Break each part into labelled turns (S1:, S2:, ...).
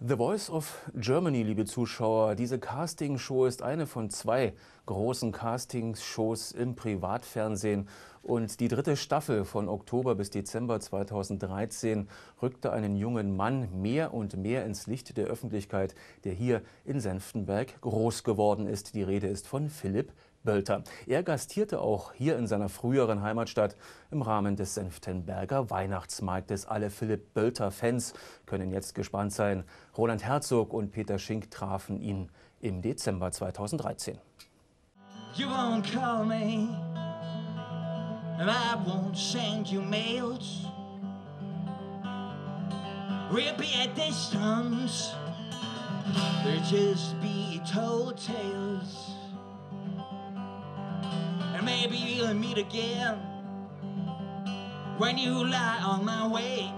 S1: The Voice of Germany, liebe Zuschauer, diese Castingshow ist eine von zwei großen Castingshows im Privatfernsehen. Und die dritte Staffel von Oktober bis Dezember 2013 rückte einen jungen Mann mehr und mehr ins Licht der Öffentlichkeit, der hier in Senftenberg groß geworden ist. Die Rede ist von Philipp Bölter. Er gastierte auch hier in seiner früheren Heimatstadt im Rahmen des Senftenberger Weihnachtsmarktes. Alle Philipp Bölter-Fans können jetzt gespannt sein. Roland Herzog und Peter Schink trafen ihn im Dezember 2013. You won't call me and I won't send you mails. We'll be at distance. There'll just be told tales. Maybe we'll meet again when you lie on my way.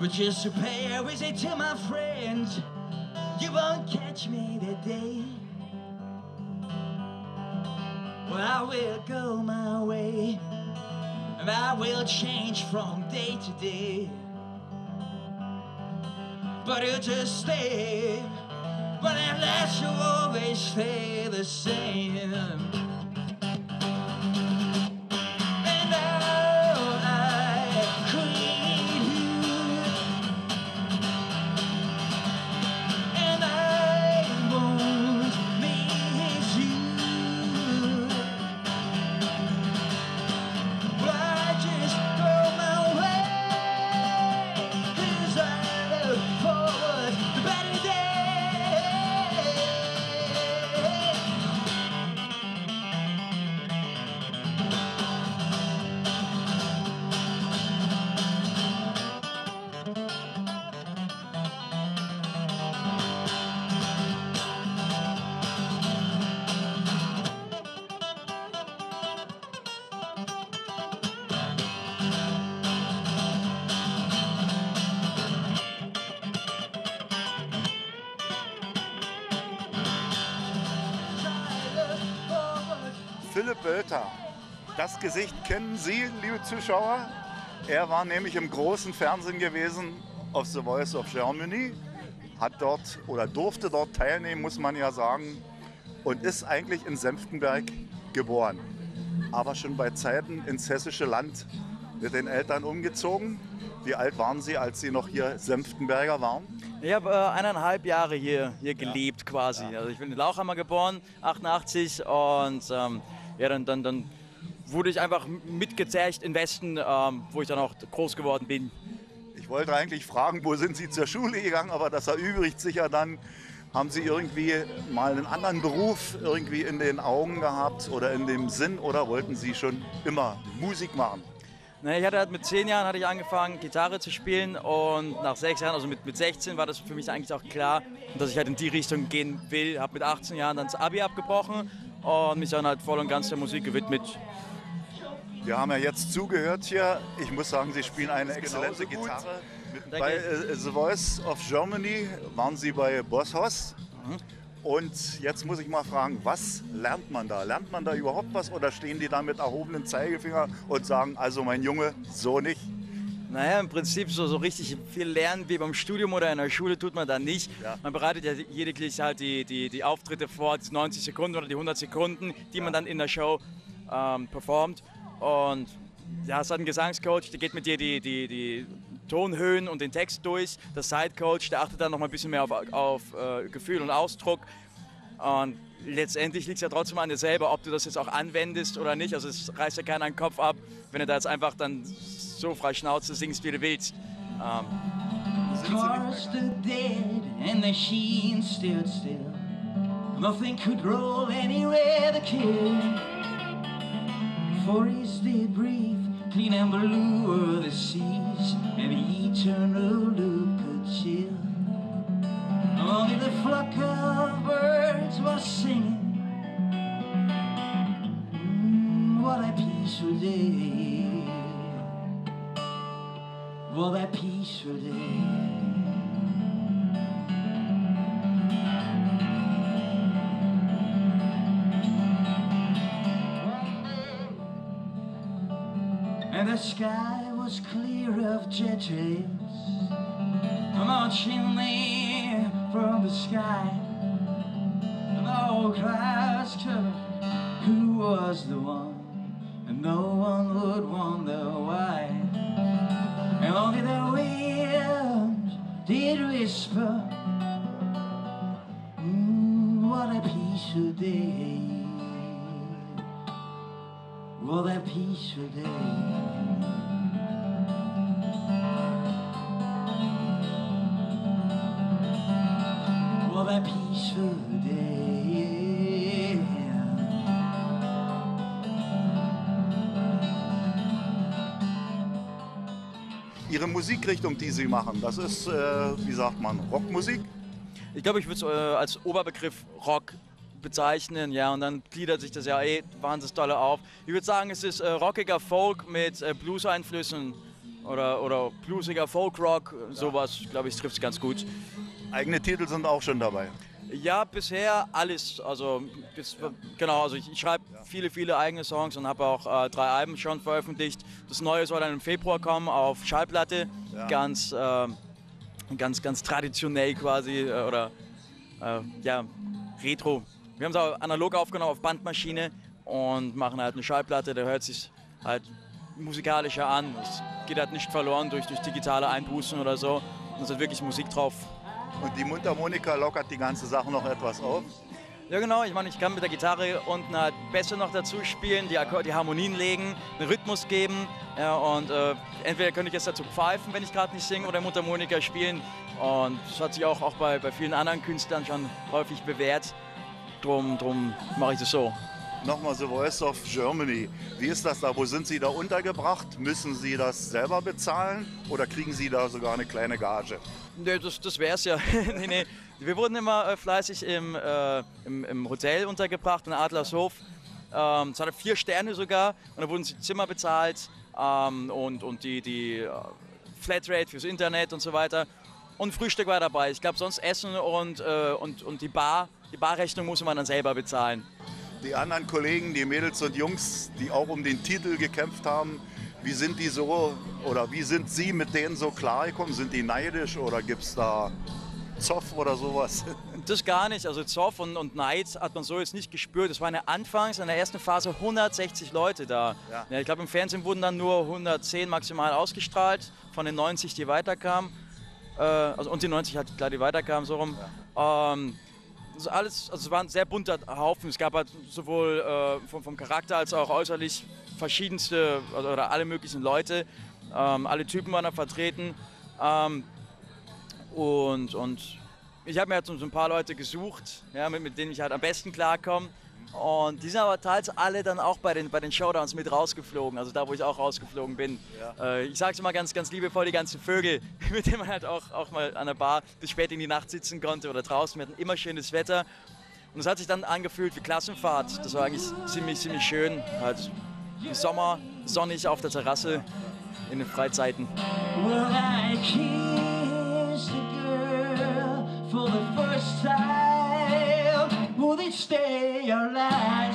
S1: But just to pay a visit to my friends, you won't catch me that day. Well, I will go my way, and I will change from day to day. But you'll just stay but last you always stay the same.
S2: Philipp Bölter. Das Gesicht kennen Sie, liebe Zuschauer. Er war nämlich im großen Fernsehen gewesen auf The Voice of Germany, hat dort oder durfte dort teilnehmen, muss man ja sagen, und ist eigentlich in Senftenberg geboren. Aber schon bei Zeiten ins hessische Land mit den Eltern umgezogen. Wie alt waren Sie, als Sie noch hier Senftenberger waren?
S3: Ich habe äh, eineinhalb Jahre hier, hier gelebt ja. quasi. Also ich bin in Lauchhammer geboren, 88 und ähm, ja, dann, dann, dann wurde ich einfach mitgezercht in Westen, ähm, wo ich dann auch groß geworden bin.
S2: Ich wollte eigentlich fragen, wo sind Sie zur Schule gegangen, aber das erübrigt sich ja dann. Haben Sie irgendwie mal einen anderen Beruf irgendwie in den Augen gehabt oder in dem Sinn oder wollten Sie schon immer Musik machen?
S3: Ne, ich hatte halt mit zehn Jahren hatte ich angefangen, Gitarre zu spielen und nach sechs Jahren, also mit, mit 16, war das für mich eigentlich auch klar, dass ich halt in die Richtung gehen will. Habe mit 18 Jahren dann das Abi abgebrochen und mich dann halt voll und ganz der Musik gewidmet.
S2: Wir haben ja jetzt zugehört hier. Ich muss sagen, Sie spielen eine exzellente Gitarre. Bei äh, The Voice of Germany waren Sie bei Bosshaus. Mhm. Und jetzt muss ich mal fragen, was lernt man da? Lernt man da überhaupt was oder stehen die da mit erhobenen Zeigefinger und sagen, also mein Junge, so nicht?
S3: Naja, im Prinzip so, so richtig viel lernen wie beim Studium oder in der Schule tut man da nicht. Ja. Man bereitet ja lediglich halt die, die, die Auftritte vor, die 90 Sekunden oder die 100 Sekunden, die ja. man dann in der Show ähm, performt. Und ja, es hat einen Gesangscoach, der geht mit dir die, die, die Tonhöhen und den Text durch. Der Sidecoach, der achtet dann noch mal ein bisschen mehr auf, auf äh, Gefühl und Ausdruck. Und letztendlich liegt es ja trotzdem an dir selber, ob du das jetzt auch anwendest oder nicht. Also es reißt ja keiner den Kopf ab, wenn du da jetzt einfach dann so frei Schnauze singst, wie du willst. Um, and the sheen stood still. Nothing could roll anywhere the kill. Forests did breathe, clean and blue were the seas, and the eternal loop that peaceful day. And the sky
S4: was clear of jet trails marching there from the sky. And the clouds covered who was the one, and no one would wonder why. And only the wind did whisper, mm, what a peaceful day. What a peaceful day. What a peaceful day.
S2: Ihre Musikrichtung, die Sie machen, das ist, äh, wie sagt man, Rockmusik?
S3: Ich glaube, ich würde es äh, als Oberbegriff Rock bezeichnen, ja, und dann gliedert sich das ja eh wahnsinnig toll auf. Ich würde sagen, es ist äh, rockiger Folk mit äh, Blues-Einflüssen oder, oder bluesiger Folk-Rock, sowas, glaube ich, trifft es ganz gut.
S2: Eigene Titel sind auch schon dabei.
S3: Ja, bisher alles. Also, bis, genau, also ich, ich schreibe viele, viele eigene Songs und habe auch äh, drei Alben schon veröffentlicht. Das Neue soll dann im Februar kommen auf Schallplatte.
S2: Ja.
S3: Ganz, äh, ganz, ganz traditionell quasi äh, oder äh, ja, retro. Wir haben es auch analog aufgenommen auf Bandmaschine und machen halt eine Schallplatte, da hört sich halt musikalischer an. Es geht halt nicht verloren durch, durch digitale Einbußen oder so. Und es ist wirklich Musik drauf.
S2: Und die Mundharmonika lockert die ganze Sache noch etwas auf.
S3: Ja genau, ich meine, ich kann mit der Gitarre unten halt Bässe noch dazu spielen, die, Akkord die Harmonien legen, einen Rhythmus geben. Ja, und äh, entweder könnte ich jetzt dazu pfeifen, wenn ich gerade nicht singe, oder Mundharmonika spielen. Und das hat sich auch, auch bei, bei vielen anderen Künstlern schon häufig bewährt. Drum, drum mache ich das so.
S2: Nochmal The Voice of Germany. Wie ist das da? Wo sind Sie da untergebracht? Müssen Sie das selber bezahlen oder kriegen Sie da sogar eine kleine Gage?
S3: Nee, das, das wäre es ja. nee, nee. Wir wurden immer äh, fleißig im, äh, im, im Hotel untergebracht, in Adlershof. Ähm, es hatte vier Sterne sogar und da wurden die Zimmer bezahlt ähm, und, und die, die äh, Flatrate fürs Internet und so weiter. Und Frühstück war dabei. Ich glaube, sonst Essen und, äh, und, und die Bar, die Barrechnung muss man dann selber bezahlen.
S2: Die anderen Kollegen, die Mädels und Jungs, die auch um den Titel gekämpft haben, wie sind die so oder wie sind Sie mit denen so klargekommen? Sind die neidisch oder gibt es da Zoff oder sowas?
S3: Das gar nicht. Also Zoff und, und Neid hat man so jetzt nicht gespürt. Es waren ja anfangs in der ersten Phase 160 Leute da.
S2: Ja.
S3: Ja, ich glaube, im Fernsehen wurden dann nur 110 maximal ausgestrahlt von den 90, die weiterkamen. Äh, also, und die 90 hat klar, die weiterkamen, so rum. Ähm, ist alles, also es war ein sehr bunter Haufen. Es gab halt sowohl äh, vom, vom Charakter als auch äußerlich verschiedenste oder, oder alle möglichen Leute. Ähm, alle Typen waren da vertreten. Ähm, und, und ich habe mir halt so so ein paar Leute gesucht, ja, mit, mit denen ich halt am besten klarkomme. Und die sind aber teils alle dann auch bei den, bei den Showdowns mit rausgeflogen, also da, wo ich auch rausgeflogen bin. Äh, ich sage es immer ganz, ganz liebevoll, die ganzen Vögel, mit denen man halt auch, auch mal an der Bar bis spät in die Nacht sitzen konnte oder draußen. Wir hatten immer schönes Wetter. Und es hat sich dann angefühlt wie Klassenfahrt. Das war eigentlich ziemlich, ziemlich schön. Halt im Sommer, sonnig auf der Terrasse in den Freizeiten.
S4: Well, I kissed a girl for the first time. stay alive.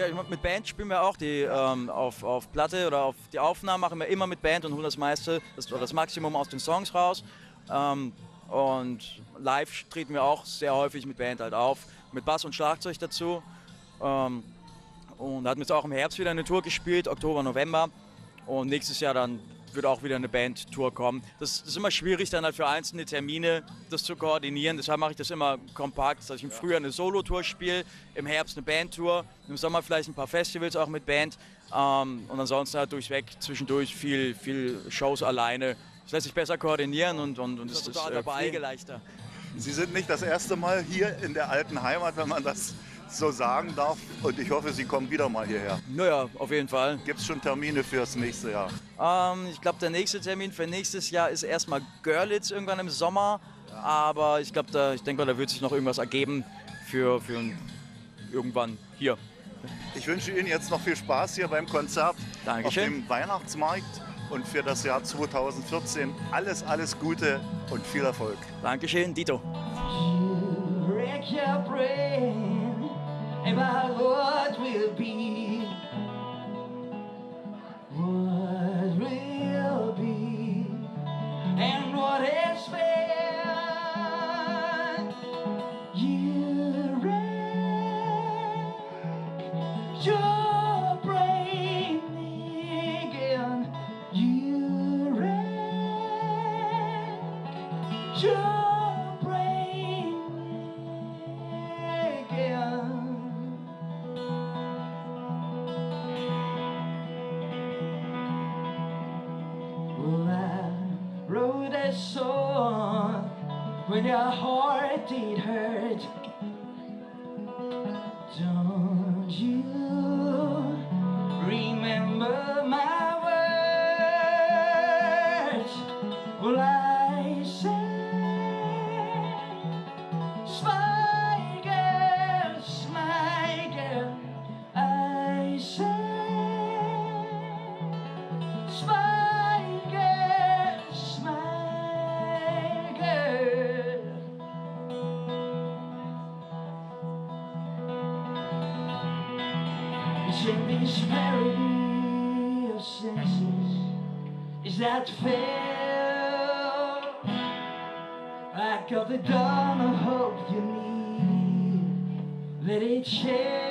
S3: Ja, mit Band spielen wir auch die ähm, auf, auf Platte oder auf die Aufnahmen machen wir immer mit Band und holen das meiste, das, das Maximum aus den Songs raus. Ähm, und live treten wir auch sehr häufig mit Band halt auf, mit Bass und Schlagzeug dazu. Ähm, und hatten wir jetzt auch im Herbst wieder eine Tour gespielt, Oktober, November. Und nächstes Jahr dann wird auch wieder eine Bandtour kommen. Das, ist immer schwierig, dann halt für einzelne Termine das zu koordinieren. Deshalb mache ich das immer kompakt, dass ich im Frühjahr eine Solo-Tour spiele, im Herbst eine Bandtour, im Sommer vielleicht ein paar Festivals auch mit Band ähm, und ansonsten halt durchweg zwischendurch viel, viel Shows alleine. Das lässt sich besser koordinieren und, und, und
S1: das ist äh, dabei leichter.
S2: Sie sind nicht das erste Mal hier in der alten Heimat, wenn man das so sagen darf. Und ich hoffe, Sie kommen wieder mal hierher.
S3: Naja, auf jeden Fall.
S2: Gibt es schon Termine fürs nächste Jahr?
S3: Ähm, ich glaube, der nächste Termin für nächstes Jahr ist erstmal Görlitz irgendwann im Sommer. Aber ich glaube, da, ich denke mal, da wird sich noch irgendwas ergeben für, für irgendwann hier.
S2: Ich wünsche Ihnen jetzt noch viel Spaß hier beim Konzert
S3: Dankeschön.
S2: auf dem Weihnachtsmarkt und für das Jahr 2014 alles, alles Gute und viel Erfolg.
S3: Dankeschön, Dito.
S4: About what will be. When your heart did hurt. Don't you This parody of senses. Is that fair? I got the dawn of hope you need. Let it share.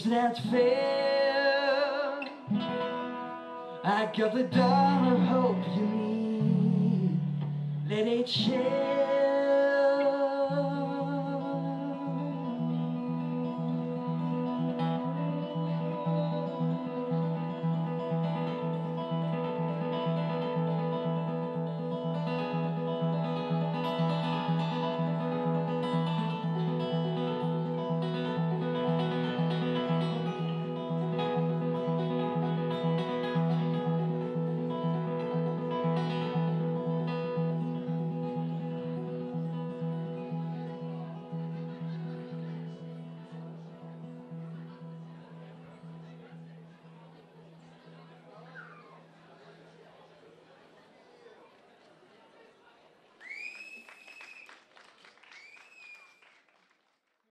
S4: Is that fair? I got the dawn of hope you need. Let it share.